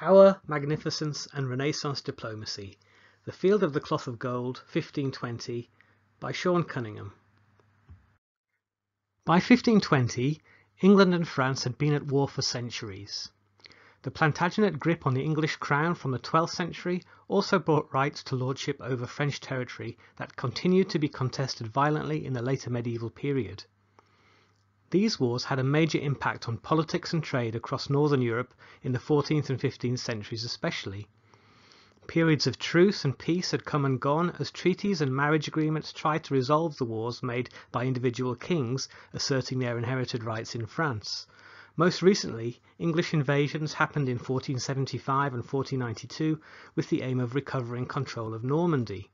Power, Magnificence and Renaissance Diplomacy The Field of the Cloth of Gold, 1520 by Sean Cunningham By 1520 England and France had been at war for centuries. The Plantagenet grip on the English crown from the 12th century also brought rights to lordship over French territory that continued to be contested violently in the later medieval period. These wars had a major impact on politics and trade across northern Europe in the 14th and 15th centuries especially. Periods of truce and peace had come and gone as treaties and marriage agreements tried to resolve the wars made by individual kings asserting their inherited rights in France. Most recently, English invasions happened in 1475 and 1492 with the aim of recovering control of Normandy.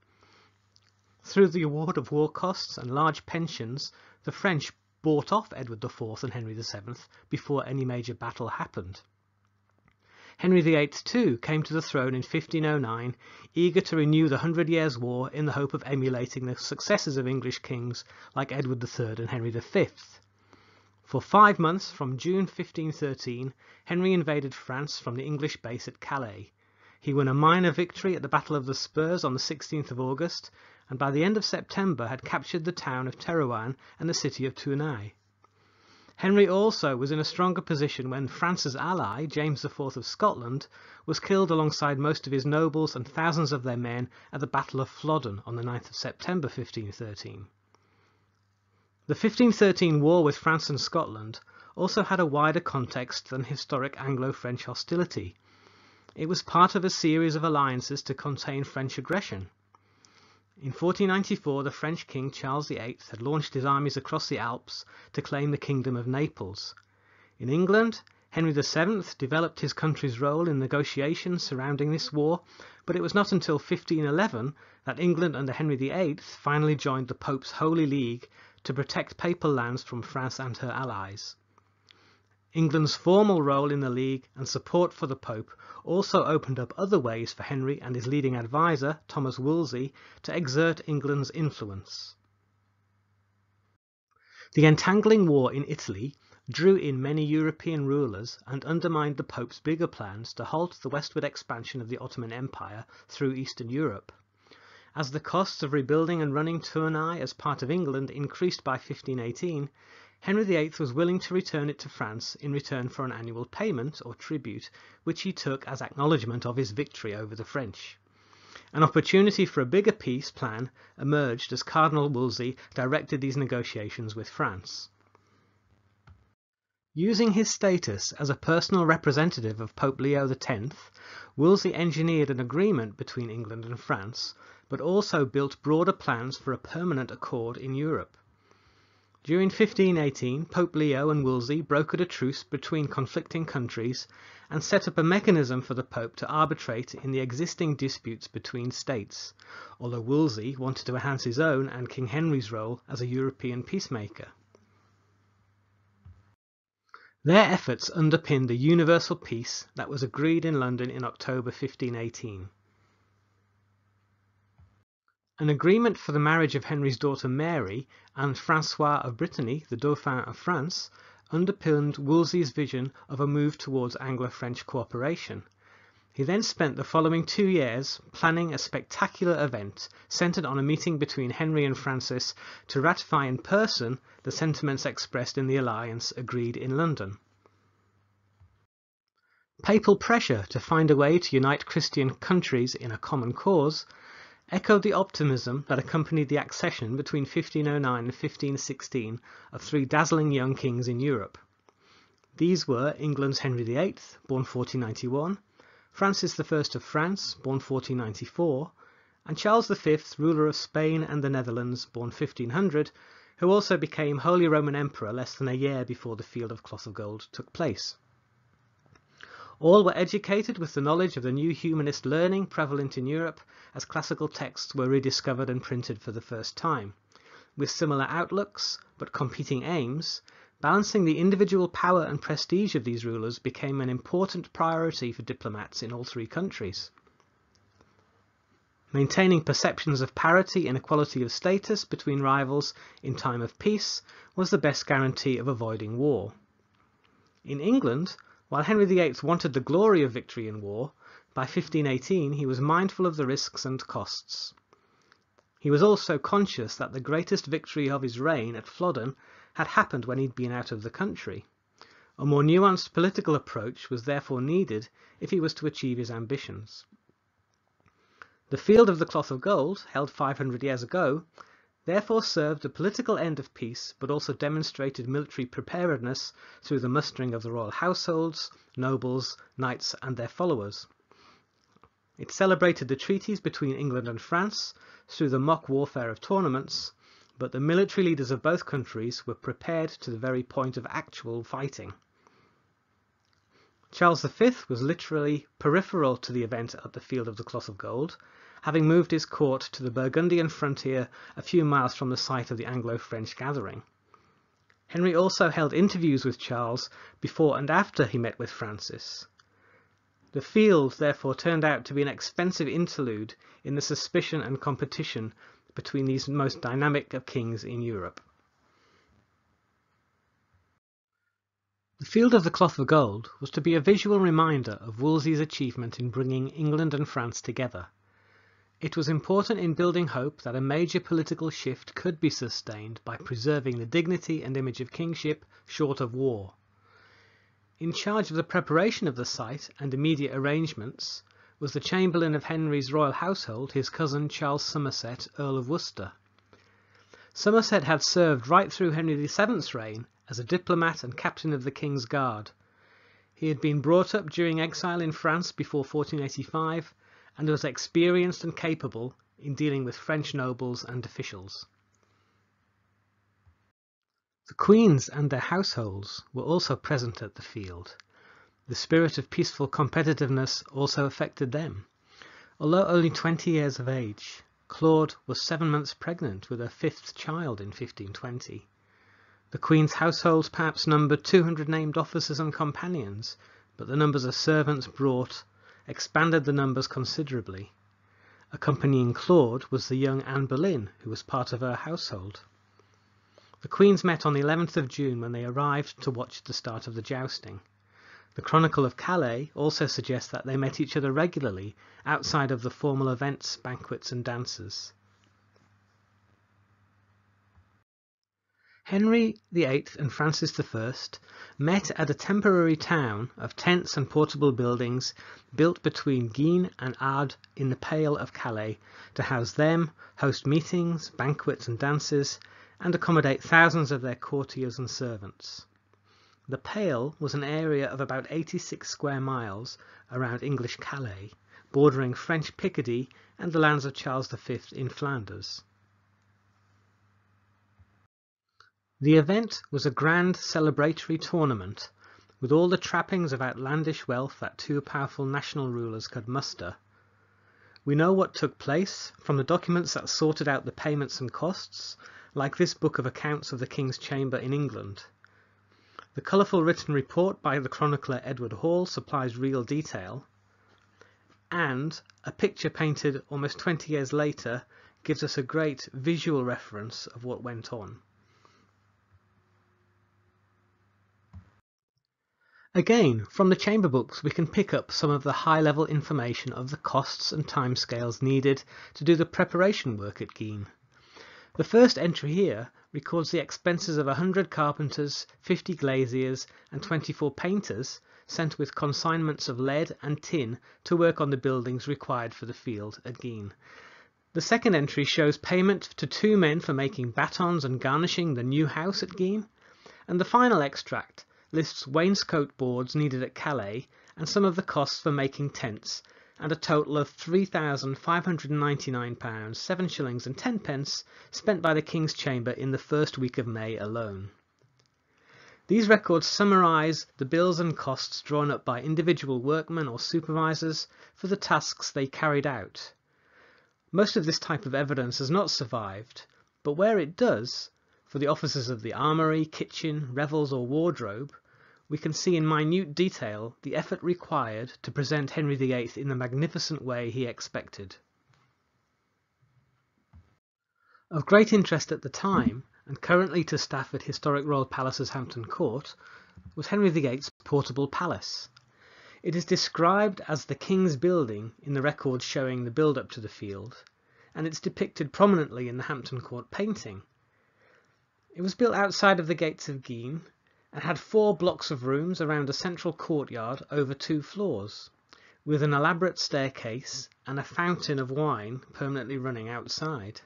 Through the award of war costs and large pensions, the French bought off Edward IV and Henry VII before any major battle happened. Henry VIII too came to the throne in 1509, eager to renew the Hundred Years' War in the hope of emulating the successors of English kings like Edward III and Henry V. For five months from June 1513, Henry invaded France from the English base at Calais. He won a minor victory at the Battle of the Spurs on the 16th of August and by the end of September had captured the town of Terouanne and the city of Tournai. Henry also was in a stronger position when France's ally, James IV of Scotland, was killed alongside most of his nobles and thousands of their men at the Battle of Flodden on the 9th of September 1513. The 1513 war with France and Scotland also had a wider context than historic Anglo-French hostility. It was part of a series of alliances to contain French aggression. In 1494 the French king Charles VIII had launched his armies across the Alps to claim the kingdom of Naples. In England, Henry VII developed his country's role in negotiations surrounding this war, but it was not until 1511 that England under Henry VIII finally joined the Pope's Holy League to protect papal lands from France and her allies. England's formal role in the League and support for the Pope also opened up other ways for Henry and his leading adviser, Thomas Wolsey, to exert England's influence. The entangling war in Italy drew in many European rulers and undermined the Pope's bigger plans to halt the westward expansion of the Ottoman Empire through Eastern Europe. As the costs of rebuilding and running Tournai as part of England increased by 1518, Henry VIII was willing to return it to France in return for an annual payment or tribute which he took as acknowledgement of his victory over the French. An opportunity for a bigger peace plan emerged as Cardinal Wolsey directed these negotiations with France. Using his status as a personal representative of Pope Leo X, Wolsey engineered an agreement between England and France, but also built broader plans for a permanent accord in Europe. During 1518 Pope Leo and Wolsey brokered a truce between conflicting countries and set up a mechanism for the Pope to arbitrate in the existing disputes between states, although Wolsey wanted to enhance his own and King Henry's role as a European peacemaker. Their efforts underpinned the universal peace that was agreed in London in October 1518. An agreement for the marriage of Henry's daughter Mary and Francois of Brittany, the Dauphin of France, underpinned Wolsey's vision of a move towards Anglo-French cooperation. He then spent the following two years planning a spectacular event centered on a meeting between Henry and Francis to ratify in person the sentiments expressed in the alliance agreed in London. Papal pressure to find a way to unite Christian countries in a common cause echoed the optimism that accompanied the accession between 1509 and 1516 of three dazzling young kings in Europe. These were England's Henry VIII, born 1491, Francis I of France, born 1494, and Charles V, ruler of Spain and the Netherlands, born 1500, who also became Holy Roman Emperor less than a year before the Field of Cloth of Gold took place. All were educated with the knowledge of the new humanist learning prevalent in Europe as classical texts were rediscovered and printed for the first time. With similar outlooks, but competing aims, balancing the individual power and prestige of these rulers became an important priority for diplomats in all three countries. Maintaining perceptions of parity and equality of status between rivals in time of peace was the best guarantee of avoiding war. In England, While Henry VIII wanted the glory of victory in war, by 1518 he was mindful of the risks and costs. He was also conscious that the greatest victory of his reign at Flodden had happened when he'd been out of the country. A more nuanced political approach was therefore needed if he was to achieve his ambitions. The Field of the Cloth of Gold, held 500 years ago, therefore served the political end of peace but also demonstrated military preparedness through the mustering of the royal households, nobles, knights and their followers. It celebrated the treaties between England and France through the mock warfare of tournaments, but the military leaders of both countries were prepared to the very point of actual fighting. Charles V was literally peripheral to the event at the Field of the Cloth of Gold, having moved his court to the Burgundian frontier a few miles from the site of the Anglo-French gathering. Henry also held interviews with Charles before and after he met with Francis. The field therefore turned out to be an expensive interlude in the suspicion and competition between these most dynamic of kings in Europe. The Field of the Cloth of Gold was to be a visual reminder of Wolsey's achievement in bringing England and France together. It was important in building hope that a major political shift could be sustained by preserving the dignity and image of kingship short of war. In charge of the preparation of the site and immediate arrangements was the Chamberlain of Henry's royal household, his cousin Charles Somerset, Earl of Worcester. Somerset had served right through Henry VII's reign as a diplomat and captain of the King's Guard. He had been brought up during exile in France before 1485 and was experienced and capable in dealing with French nobles and officials. The queens and their households were also present at the field. The spirit of peaceful competitiveness also affected them. Although only 20 years of age, Claude was seven months pregnant with her fifth child in 1520. The Queen's household perhaps numbered 200 named officers and companions, but the numbers of servants brought expanded the numbers considerably. Accompanying Claude was the young Anne Boleyn, who was part of her household. The queens met on the 11th of June when they arrived to watch the start of the jousting. The Chronicle of Calais also suggests that they met each other regularly outside of the formal events, banquets and dances. Henry VIII and Francis I met at a temporary town of tents and portable buildings built between Guisnes and Ardres in the Pale of Calais to house them, host meetings, banquets and dances, and accommodate thousands of their courtiers and servants. The Pale was an area of about 86 square miles around English Calais, bordering French Picardy and the lands of Charles V in Flanders. The event was a grand celebratory tournament, with all the trappings of outlandish wealth that two powerful national rulers could muster. We know what took place from the documents that sorted out the payments and costs, like this book of accounts of the King's Chamber in England. The colourful written report by the chronicler Edward Hall supplies real detail, and a picture painted almost 20 years later gives us a great visual reference of what went on. Again, from the chamber books we can pick up some of the high-level information of the costs and timescales needed to do the preparation work at Guisnes. The first entry here records the expenses of 100 carpenters, 50 glaziers and 24 painters sent with consignments of lead and tin to work on the buildings required for the field at Guisnes. The second entry shows payment to two men for making batons and garnishing the new house at Guisnes, and the final extract lists wainscot boards needed at Calais and some of the costs for making tents, and a total of £3,599, 7 shillings and 10 pence spent by the King's Chamber in the first week of May alone. These records summarise the bills and costs drawn up by individual workmen or supervisors for the tasks they carried out. Most of this type of evidence has not survived, but where it does, for the officers of the armoury, kitchen, revels or wardrobe, we can see in minute detail the effort required to present Henry VIII in the magnificent way he expected. Of great interest at the time, and currently to staff at Historic Royal Palace's Hampton Court, was Henry VIII's portable palace. It is described as the King's Building in the records showing the build-up to the field, and it's depicted prominently in the Hampton Court painting. It was built outside of the gates of Guisnes and had four blocks of rooms around a central courtyard over two floors, with an elaborate staircase and a fountain of wine permanently running outside.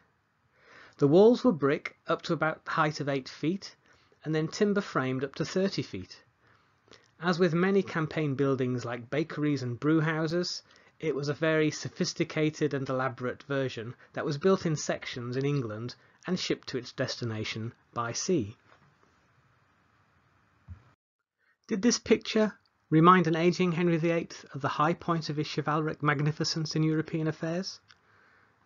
The walls were brick up to about the height of 8 feet and then timber framed up to 30 feet. As with many campaign buildings like bakeries and brewhouses, it was a very sophisticated and elaborate version that was built in sections in England and shipped to its destination by sea. Did this picture remind an aging Henry VIII of the high point of his chivalric magnificence in European affairs?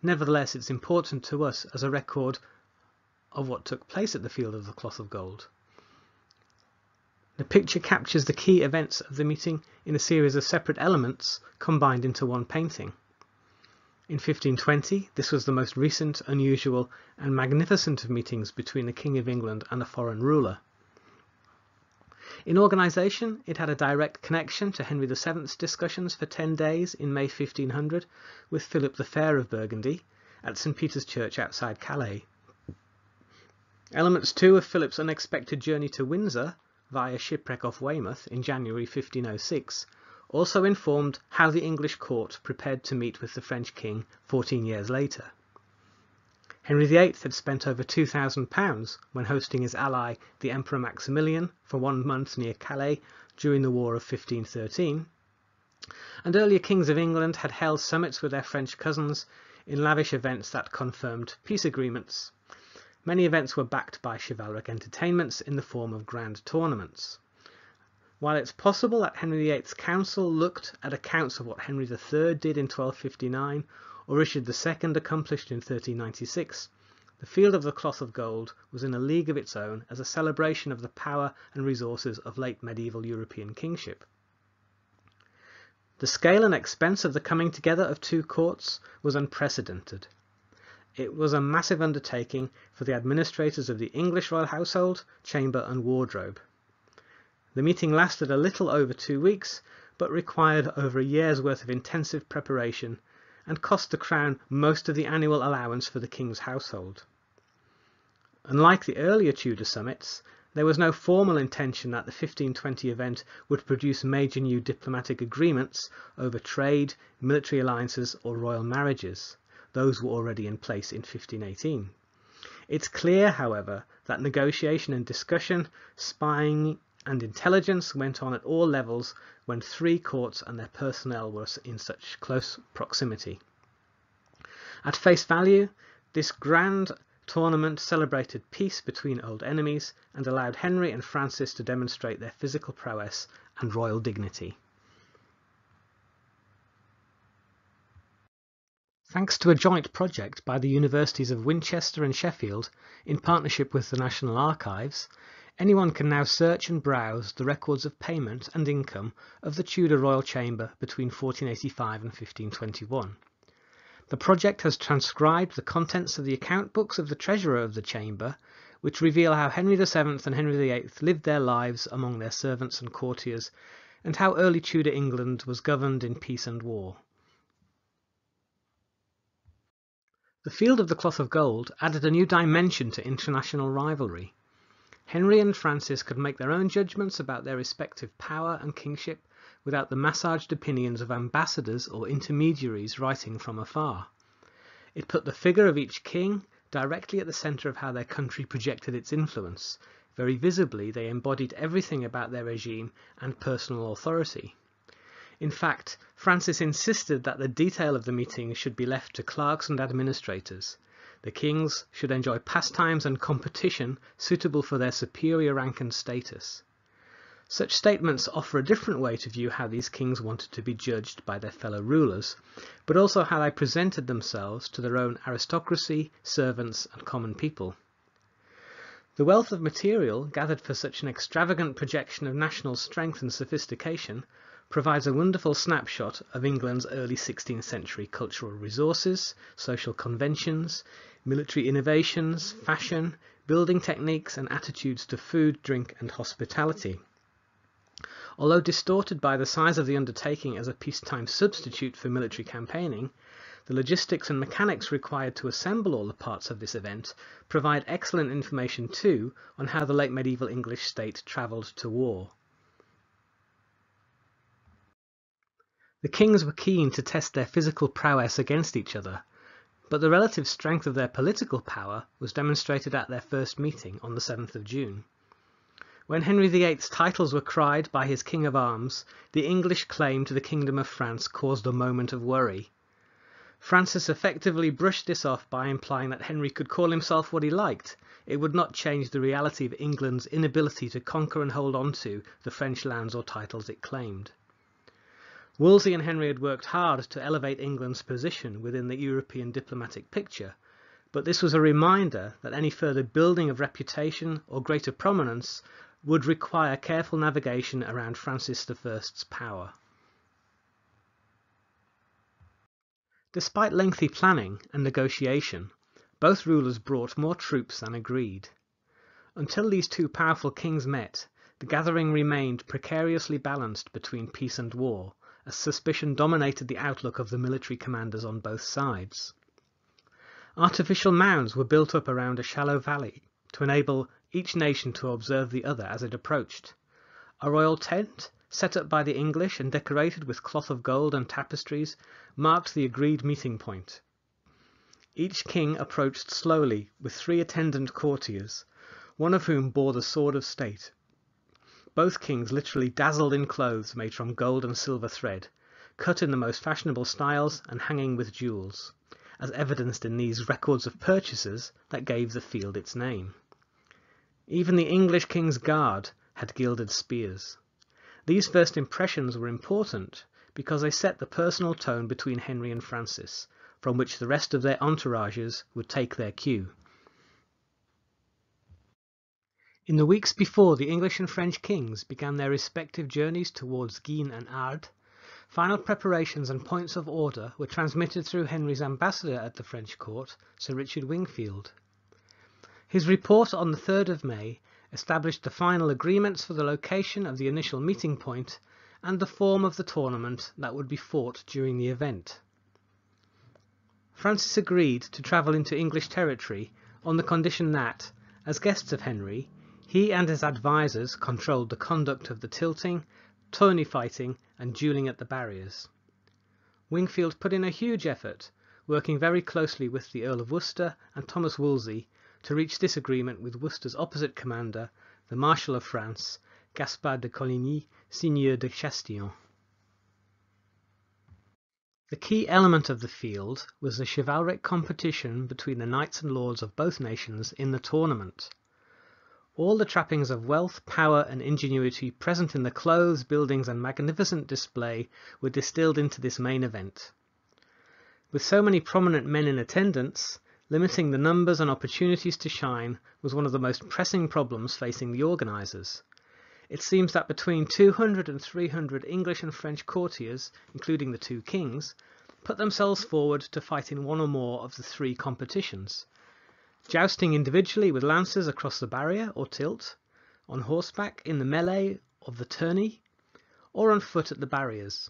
Nevertheless, it's important to us as a record of what took place at the Field of the Cloth of Gold. The picture captures the key events of the meeting in a series of separate elements combined into one painting. In 1520, this was the most recent, unusual, and magnificent of meetings between the King of England and a foreign ruler. In organisation, it had a direct connection to Henry VII's discussions for ten days in May 1500 with Philip the Fair of Burgundy at St Peter's Church outside Calais. Elements too of Philip's unexpected journey to Windsor via shipwreck off Weymouth in January 1506 also informed how the English court prepared to meet with the French king 14 years later. Henry VIII had spent over £2,000 when hosting his ally, the Emperor Maximilian, for one month near Calais during the War of 1513, and earlier kings of England had held summits with their French cousins in lavish events that confirmed peace agreements. Many events were backed by chivalric entertainments in the form of grand tournaments. While it's possible that Henry VIII's council looked at accounts of what Henry III did in 1259 or Richard II accomplished in 1396, the Field of the Cloth of Gold was in a league of its own as a celebration of the power and resources of late medieval European kingship. The scale and expense of the coming together of two courts was unprecedented. It was a massive undertaking for the administrators of the English royal household, chamber and wardrobe. The meeting lasted a little over two weeks, but required over a year's worth of intensive preparation and cost the Crown most of the annual allowance for the King's household. Unlike the earlier Tudor summits, there was no formal intention that the 1520 event would produce major new diplomatic agreements over trade, military alliances or royal marriages. Those were already in place in 1518. It's clear, however, that negotiation and discussion, spying and intelligence went on at all levels when three courts and their personnel were in such close proximity. At face value, this grand tournament celebrated peace between old enemies and allowed Henry and Francis to demonstrate their physical prowess and royal dignity. Thanks to a joint project by the Universities of Winchester and Sheffield in partnership with the National Archives, Anyone can now search and browse the records of payment and income of the Tudor royal chamber between 1485 and 1521. The project has transcribed the contents of the account books of the treasurer of the chamber, which reveal how Henry VII and Henry VIII lived their lives among their servants and courtiers, and how early Tudor England was governed in peace and war. The Field of the Cloth of Gold added a new dimension to international rivalry. Henry and Francis could make their own judgments about their respective power and kingship without the massaged opinions of ambassadors or intermediaries writing from afar. It put the figure of each king directly at the centre of how their country projected its influence. Very visibly, they embodied everything about their regime and personal authority. In fact, Francis insisted that the detail of the meetings should be left to clerks and administrators. The kings should enjoy pastimes and competition suitable for their superior rank and status. Such statements offer a different way to view how these kings wanted to be judged by their fellow rulers, but also how they presented themselves to their own aristocracy, servants, and common people. The wealth of material gathered for such an extravagant projection of national strength and sophistication provides a wonderful snapshot of England's early 16th century cultural resources, social conventions, military innovations, fashion, building techniques and attitudes to food, drink and hospitality. Although distorted by the size of the undertaking as a peacetime substitute for military campaigning, the logistics and mechanics required to assemble all the parts of this event provide excellent information too on how the late medieval English state travelled to war. The kings were keen to test their physical prowess against each other, but the relative strength of their political power was demonstrated at their first meeting on the 7th of June. When Henry VIII's titles were cried by his King of Arms, the English claim to the Kingdom of France caused a moment of worry. Francis effectively brushed this off by implying that Henry could call himself what he liked. It would not change the reality of England's inability to conquer and hold on to the French lands or titles it claimed. Wolsey and Henry had worked hard to elevate England's position within the European diplomatic picture, but this was a reminder that any further building of reputation or greater prominence would require careful navigation around Francis I's power. Despite lengthy planning and negotiation, both rulers brought more troops than agreed. Until these two powerful kings met, the gathering remained precariously balanced between peace and war, suspicion dominated the outlook of the military commanders on both sides. Artificial mounds were built up around a shallow valley to enable each nation to observe the other as it approached. A royal tent set up by the English and decorated with cloth of gold and tapestries, marked the agreed meeting point. Each king approached slowly with three attendant courtiers, one of whom bore the sword of state. Both kings literally dazzled in clothes made from gold and silver thread, cut in the most fashionable styles and hanging with jewels, as evidenced in these records of purchases that gave the field its name. Even the English king's guard had gilded spears. These first impressions were important because they set the personal tone between Henry and Francis, from which the rest of their entourages would take their cue. In the weeks before the English and French kings began their respective journeys towards Guisnes and Ardres, final preparations and points of order were transmitted through Henry's ambassador at the French court, Sir Richard Wingfield. His report on the 3rd of May established the final agreements for the location of the initial meeting point and the form of the tournament that would be fought during the event. Francis agreed to travel into English territory on the condition that, as guests of Henry, he and his advisers controlled the conduct of the tilting, tourney fighting and duelling at the barriers. Wingfield put in a huge effort, working very closely with the Earl of Worcester and Thomas Wolsey to reach this agreement with Worcester's opposite commander, the Marshal of France, Gaspard de Coligny, Seigneur de Chastillon. The key element of the field was the chivalric competition between the knights and lords of both nations in the tournament. All the trappings of wealth, power, and ingenuity present in the clothes, buildings, and magnificent display were distilled into this main event. With so many prominent men in attendance, Limiting the numbers and opportunities to shine was one of the most pressing problems facing the organisers. It seems that between 200 and 300 English and French courtiers, including the two kings, put themselves forward to fight in one or more of the three competitions. Jousting individually with lances across the barrier or tilt, on horseback in the melee of the tourney, or on foot at the barriers.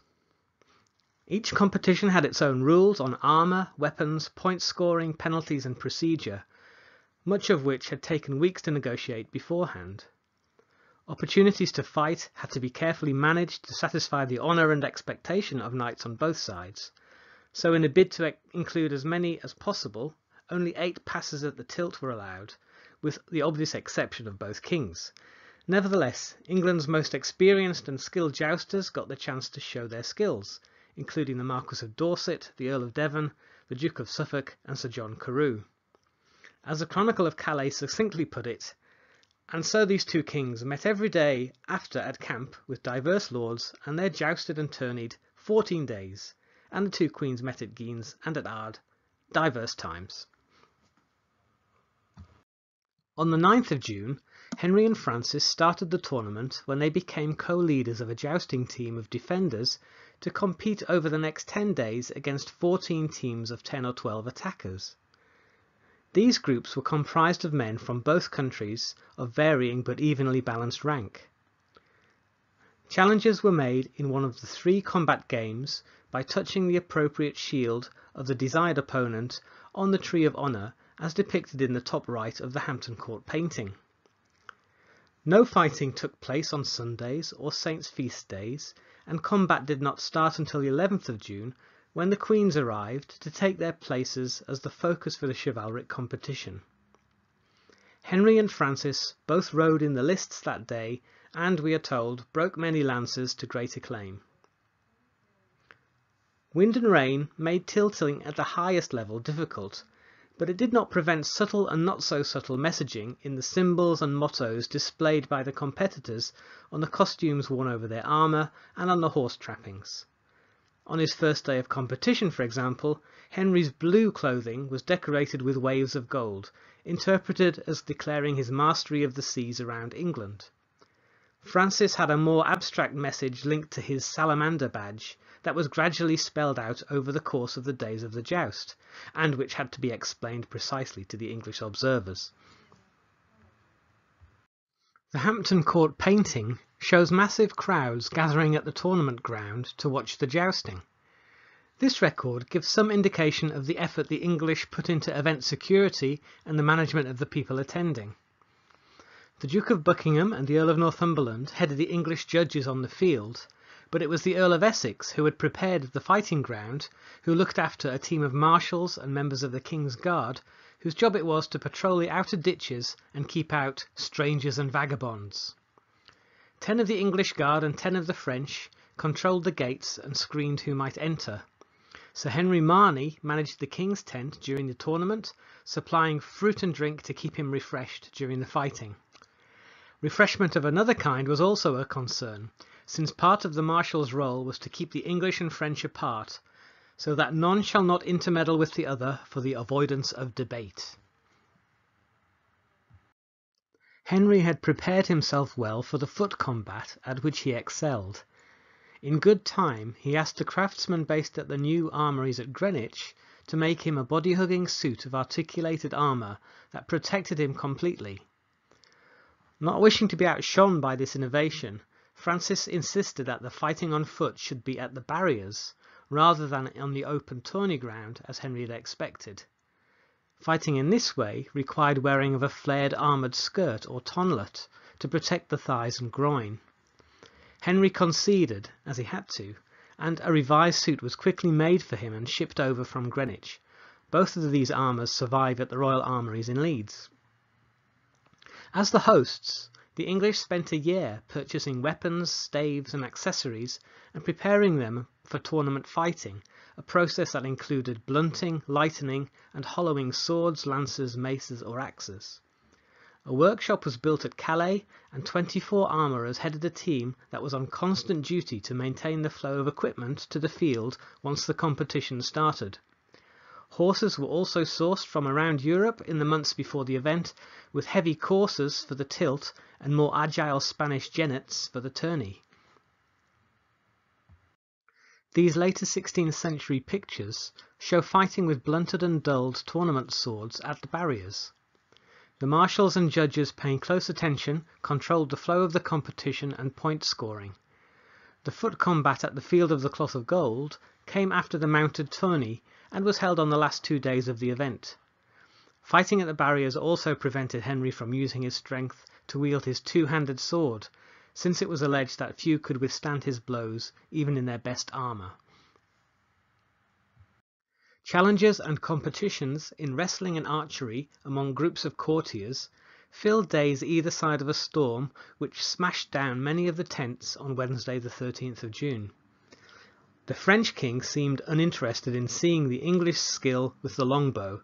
Each competition had its own rules on armour, weapons, point scoring, penalties and procedure, much of which had taken weeks to negotiate beforehand. Opportunities to fight had to be carefully managed to satisfy the honour and expectation of knights on both sides, so in a bid to include as many as possible, only eight passes at the tilt were allowed, with the obvious exception of both kings. Nevertheless, England's most experienced and skilled jousters got the chance to show their skills, including the Marquis of Dorset, the Earl of Devon, the Duke of Suffolk, and Sir John Carew. As the Chronicle of Calais succinctly put it, and so these two kings met every day after at camp with divers lords, and there jousted and tourneyed fourteen days, and the two queens met at Guines and at Ardres divers times. On the 9th of June, Henry and Francis started the tournament when they became co-leaders of a jousting team of defenders to compete over the next 10 days against 14 teams of 10 or 12 attackers. These groups were comprised of men from both countries of varying but evenly balanced rank. Challenges were made in one of the three combat games by touching the appropriate shield of the desired opponent on the Tree of Honour as depicted in the top right of the Hampton Court painting. No fighting took place on Sundays or Saints' feast days, and combat did not start until the 11th of June when the Queens arrived to take their places as the focus for the chivalric competition. Henry and Francis both rode in the lists that day and, we are told, broke many lances to great acclaim. Wind and rain made tilting at the highest level difficult, but it did not prevent subtle and not so subtle messaging in the symbols and mottos displayed by the competitors on the costumes worn over their armour and on the horse trappings. On his first day of competition, for example, Henry's blue clothing was decorated with waves of gold, interpreted as declaring his mastery of the seas around England. Francis had a more abstract message linked to his salamander badge that was gradually spelled out over the course of the days of the joust, and which had to be explained precisely to the English observers. The Hampton Court painting shows massive crowds gathering at the tournament ground to watch the jousting. This record gives some indication of the effort the English put into event security and the management of the people attending. The Duke of Buckingham and the Earl of Northumberland headed the English judges on the field, but it was the Earl of Essex who had prepared the fighting ground, who looked after a team of marshals and members of the King's Guard, whose job it was to patrol the outer ditches and keep out strangers and vagabonds. Ten of the English Guard and ten of the French controlled the gates and screened who might enter. Sir Henry Marney managed the King's tent during the tournament, supplying fruit and drink to keep him refreshed during the fighting. Refreshment of another kind was also a concern, since part of the marshal's role was to keep the English and French apart, so that none shall not intermeddle with the other for the avoidance of debate. Henry had prepared himself well for the foot combat at which he excelled. In good time he asked a craftsman based at the new armories at Greenwich to make him a body-hugging suit of articulated armour that protected him completely. Not wishing to be outshone by this innovation, Francis insisted that the fighting on foot should be at the barriers, rather than on the open tourney ground as Henry had expected. Fighting in this way required wearing of a flared armoured skirt or tonlet to protect the thighs and groin. Henry conceded, as he had to, and a revised suit was quickly made for him and shipped over from Greenwich. Both of these armours survive at the Royal Armouries in Leeds. As the hosts, the English spent a year purchasing weapons, staves, and accessories and preparing them for tournament fighting, a process that included blunting, lightening, and hollowing swords, lances, maces, or axes. A workshop was built at Calais, and 24 armourers headed a team that was on constant duty to maintain the flow of equipment to the field once the competition started. Horses were also sourced from around Europe in the months before the event, with heavy coursers for the tilt and more agile Spanish jennets for the tourney. These later 16th century pictures show fighting with blunted and dulled tournament swords at the barriers. The marshals and judges paying close attention controlled the flow of the competition and point scoring. The foot combat at the Field of the Cloth of Gold came after the mounted tourney and was held on the last two days of the event. Fighting at the barriers also prevented Henry from using his strength to wield his two-handed sword, since it was alleged that few could withstand his blows even in their best armour. Challenges and competitions in wrestling and archery among groups of courtiers filled days either side of a storm which smashed down many of the tents on Wednesday the 13th of June. The French king seemed uninterested in seeing the English skill with the longbow,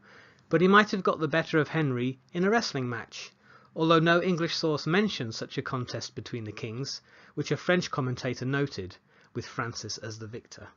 but he might have got the better of Henry in a wrestling match, although no English source mentions such a contest between the kings, which a French commentator noted, with Francis as the victor.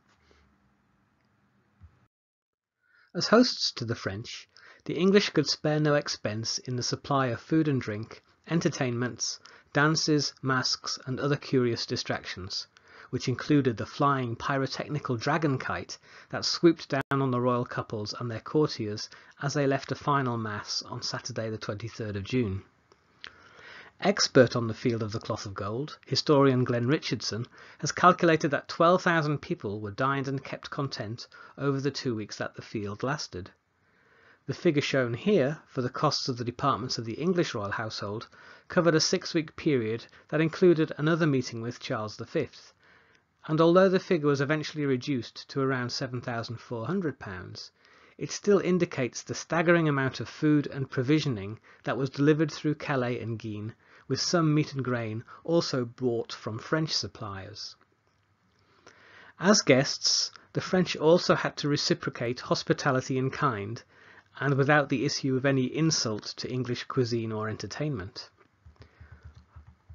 As hosts to the French, the English could spare no expense in the supply of food and drink, entertainments, dances, masks, and other curious distractions which included the flying pyrotechnical dragon kite that swooped down on the royal couples and their courtiers as they left a final mass on Saturday the 23rd of June. Expert on the field of the cloth of gold, historian Glenn Richardson has calculated that 12,000 people were dined and kept content over the two weeks that the field lasted. The figure shown here for the costs of the departments of the English royal household covered a six-week period that included another meeting with Charles V, and although the figure was eventually reduced to around £7,400, it still indicates the staggering amount of food and provisioning that was delivered through Calais and Guisnes, with some meat and grain also brought from French suppliers. As guests, the French also had to reciprocate hospitality in kind and without the issue of any insult to English cuisine or entertainment.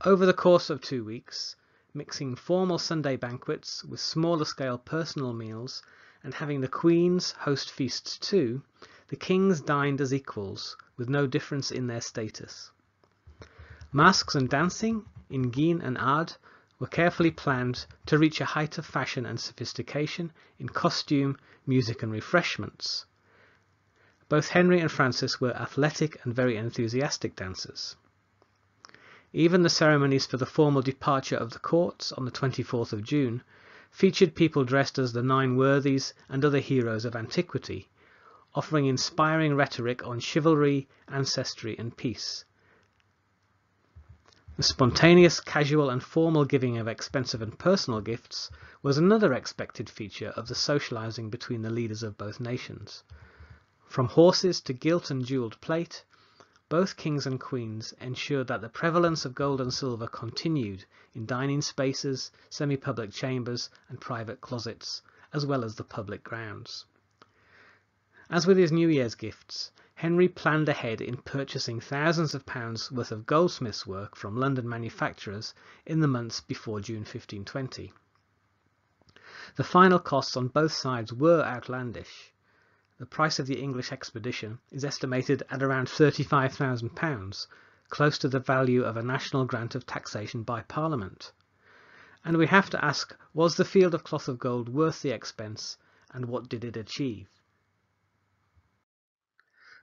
Over the course of two weeks, mixing formal Sunday banquets with smaller scale personal meals and having the queens host feasts too, the kings dined as equals, with no difference in their status. Masques and dancing in Guisnes and Ardres were carefully planned to reach a height of fashion and sophistication in costume, music and refreshments, both Henry and Francis were athletic and very enthusiastic dancers. Even the ceremonies for the formal departure of the courts on the 24th of June featured people dressed as the Nine Worthies and other heroes of antiquity, offering inspiring rhetoric on chivalry, ancestry, and peace. The spontaneous, casual, and formal giving of expensive and personal gifts was another expected feature of the socializing between the leaders of both nations. From horses to gilt and jewelled plate, both kings and queens ensured that the prevalence of gold and silver continued in dining spaces, semi-public chambers and private closets, as well as the public grounds. As with his New Year's gifts, Henry planned ahead in purchasing thousands of pounds worth of goldsmiths' work from London manufacturers in the months before June 1520. The final costs on both sides were outlandish. The price of the English expedition is estimated at around £35,000, close to the value of a national grant of taxation by Parliament. And we have to ask, was the field of cloth of gold worth the expense, and what did it achieve?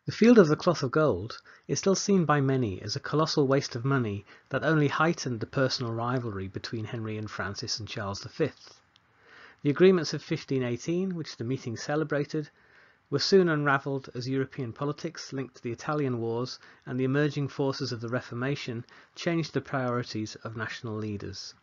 The field of the cloth of gold is still seen by many as a colossal waste of money that only heightened the personal rivalry between Henry and Francis and Charles V. The agreements of 1518, which the meeting celebrated, were soon unravelled as European politics linked to the Italian wars and the emerging forces of the Reformation changed the priorities of national leaders.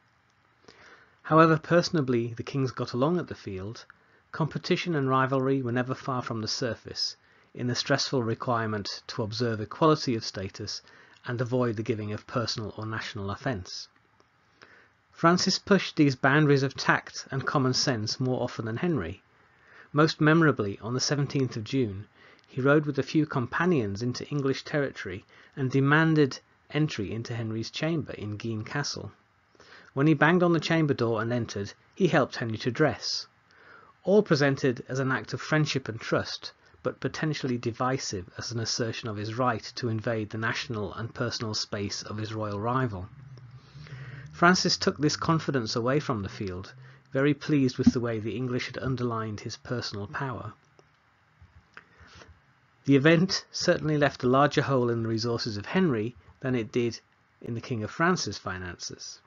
However personably the kings got along at the field, competition and rivalry were never far from the surface in the stressful requirement to observe equality of status and avoid the giving of personal or national offence. Francis pushed these boundaries of tact and common sense more often than Henry, most memorably, on the 17th of June, he rode with a few companions into English territory and demanded entry into Henry's chamber in Guisnes Castle. When he banged on the chamber door and entered, he helped Henry to dress. All presented as an act of friendship and trust, but potentially divisive as an assertion of his right to invade the national and personal space of his royal rival. Francis took this confidence away from the field very pleased with the way the English had underlined his personal power. The event certainly left a larger hole in the resources of Henry than it did in the King of France's finances.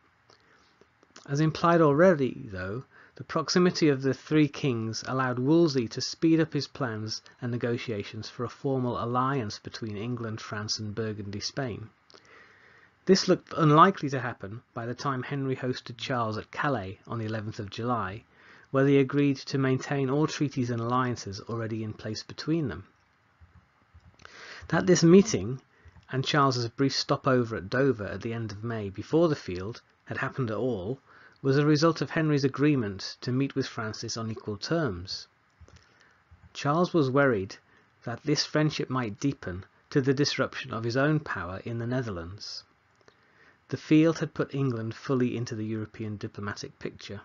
As implied already, though, the proximity of the three kings allowed Wolsey to speed up his plans and negotiations for a formal alliance between England, France and Burgundy Spain. This looked unlikely to happen by the time Henry hosted Charles at Calais on the 11th of July, where they agreed to maintain all treaties and alliances already in place between them. That this meeting, and Charles's brief stopover at Dover at the end of May before the field, had happened at all, was a result of Henry's agreement to meet with Francis on equal terms. Charles was worried that this friendship might deepen to the disruption of his own power in the Netherlands. The field had put England fully into the European diplomatic picture.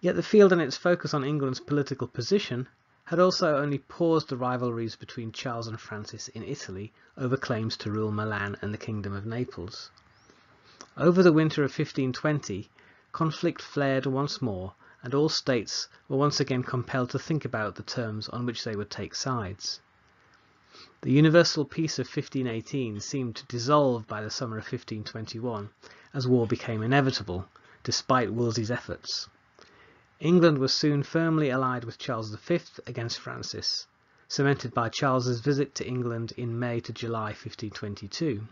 Yet the field and its focus on England's political position had also only paused the rivalries between Charles and Francis in Italy over claims to rule Milan and the Kingdom of Naples. Over the winter of 1520, conflict flared once more and all states were once again compelled to think about the terms on which they would take sides. The universal peace of 1518 seemed to dissolve by the summer of 1521 as war became inevitable, despite Wolsey's efforts. England was soon firmly allied with Charles V against Francis, cemented by Charles's visit to England in May to July 1522.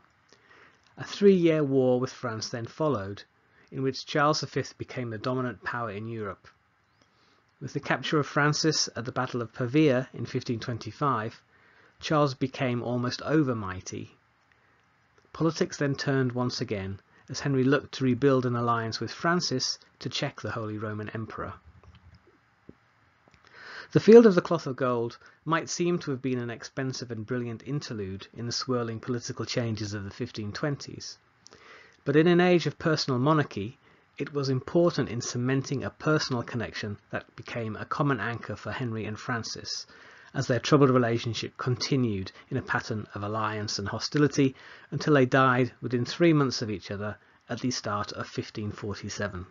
A three-year war with France then followed, in which Charles V became the dominant power in Europe. With the capture of Francis at the Battle of Pavia in 1525, Charles became almost overmighty. Politics then turned once again, as Henry looked to rebuild an alliance with Francis to check the Holy Roman Emperor. The Field of the Cloth of Gold might seem to have been an expensive and brilliant interlude in the swirling political changes of the 1520s, but in an age of personal monarchy, it was important in cementing a personal connection that became a common anchor for Henry and Francis, as their troubled relationship continued in a pattern of alliance and hostility until they died within three months of each other at the start of 1547.